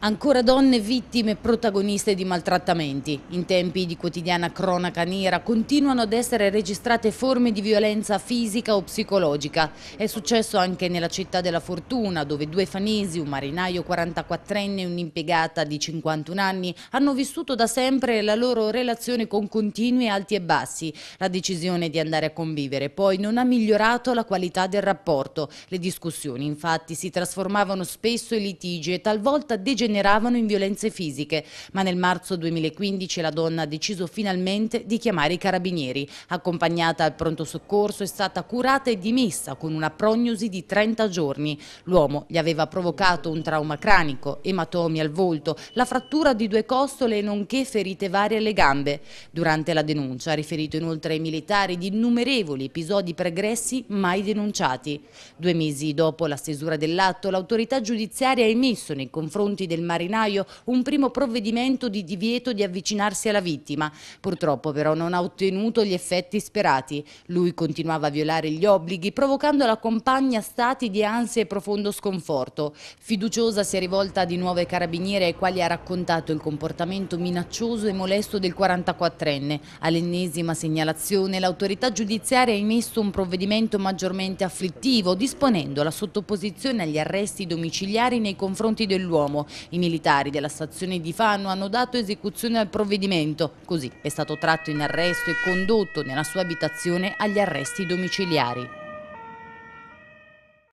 Ancora donne vittime protagoniste di maltrattamenti. In tempi di quotidiana cronaca nera continuano ad essere registrate forme di violenza fisica o psicologica. È successo anche nella città della Fortuna, dove due fanesi, un marinaio 44enne e un'impiegata di 51 anni, hanno vissuto da sempre la loro relazione con continui alti e bassi. La decisione di andare a convivere poi non ha migliorato la qualità del rapporto. Le discussioni infatti si trasformavano spesso in litigi e talvolta degeneravano degeneravano in violenze fisiche, ma nel marzo 2015 la donna ha deciso finalmente di chiamare i carabinieri. Accompagnata al pronto soccorso è stata curata e dimessa con una prognosi di 30 giorni. L'uomo gli aveva provocato un trauma cranico, ematomi al volto, la frattura di due costole nonché ferite varie alle gambe. Durante la denuncia ha riferito inoltre ai militari di innumerevoli episodi pregressi mai denunciati. Due mesi dopo la stesura dell'atto, l'autorità giudiziaria ha emesso nei confronti del del marinaio un primo provvedimento di divieto di avvicinarsi alla vittima. Purtroppo però non ha ottenuto gli effetti sperati. Lui continuava a violare gli obblighi, provocando alla compagna stati di ansia e profondo sconforto. Fiduciosa si è rivolta di nuovo ai carabinieri ai quali ha raccontato il comportamento minaccioso e molesto del 44enne. All'ennesima segnalazione l'autorità giudiziaria ha emesso un provvedimento maggiormente afflittivo, disponendo la sottoposizione agli arresti domiciliari nei confronti dell'uomo i militari della stazione di Fano hanno dato esecuzione al provvedimento, così è stato tratto in arresto e condotto nella sua abitazione agli arresti domiciliari.